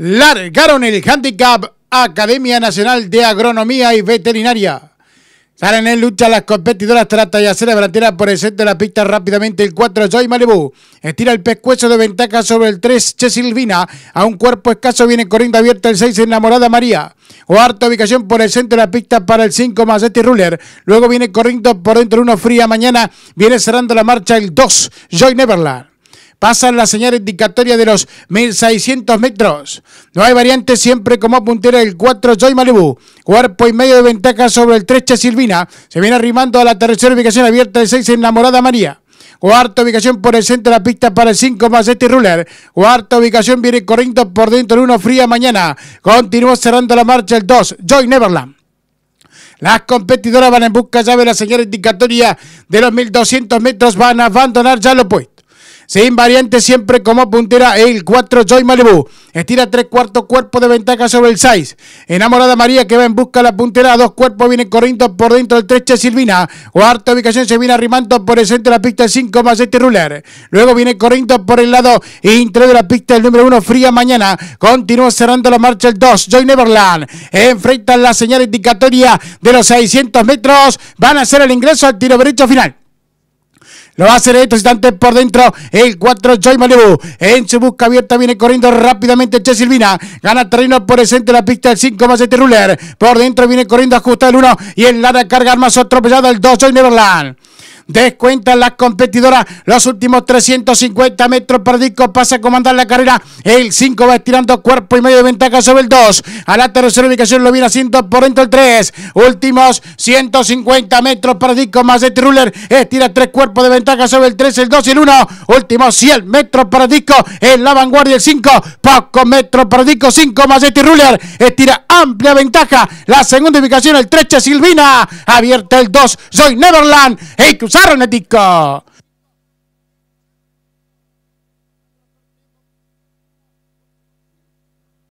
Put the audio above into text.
largaron el handicap Academia Nacional de Agronomía y Veterinaria. Salen en lucha las competidoras, trata de hacer la delantera por el centro de la pista rápidamente el 4 Joy Malibu. Estira el pescuezo de ventaja sobre el 3 Chesilvina. A un cuerpo escaso viene corriendo abierto el 6 Enamorada María. Cuarta ubicación por el centro de la pista para el 5 Mazetti Ruler. Luego viene corriendo por dentro uno fría mañana. Viene cerrando la marcha el 2 Joy Neverland. Pasan la señal indicatoria de los 1600 metros. No hay variante siempre como puntera el 4 Joy Malibu. Cuerpo y medio de ventaja sobre el 3 Silvina. Se viene arrimando a la tercera ubicación abierta el 6 Enamorada María. Cuarta ubicación por el centro de la pista para el 5 Mazetti Ruler. Cuarta ubicación viene corriendo por dentro el 1 Fría Mañana. Continúa cerrando la marcha el 2 Joy Neverland. Las competidoras van en busca ya de la señal indicatoria de los 1200 metros. Van a abandonar ya lo puesto. Sin variante siempre como puntera el 4 Joy Malibu. Estira tres cuartos cuerpo de ventaja sobre el 6. Enamorada María que va en busca de la puntera. Dos cuerpos viene corriendo por dentro del 3 Silvina. Cuarta ubicación se viene arrimando por el centro de la pista el 5 más este ruler. Luego viene corriendo por el lado interior de la pista el número 1 Fría Mañana. Continúa cerrando la marcha el 2 Joy Neverland. Enfrentan la señal indicatoria de los 600 metros. Van a hacer el ingreso al tiro derecho final. Lo va a hacer estos instantes por dentro. El 4 Joy Malibu. En su busca abierta viene corriendo rápidamente Che Silvina. Gana terreno por el centro de la pista el 5 más este ruler. Por dentro viene corriendo ajusta el 1. Y en la carga más atropellada el 2 Joy Neverland. Descuentan las competidoras los últimos 350 metros para Disco. Pasa a comandar la carrera. El 5 va estirando cuerpo y medio de ventaja sobre el 2. A la tercera ubicación lo viene haciendo por dentro el 3. Últimos 150 metros para Disco más este ruler. Estira tres cuerpos de ventaja sobre el 3, el 2 y el 1. Últimos 100 metros para Disco. En la vanguardia el 5. Pocos metros para Disco. 5 más este ruler. Estira amplia ventaja. La segunda ubicación el 3 Silvina. Abierta el 2. Soy Neverland. Hey, el disco.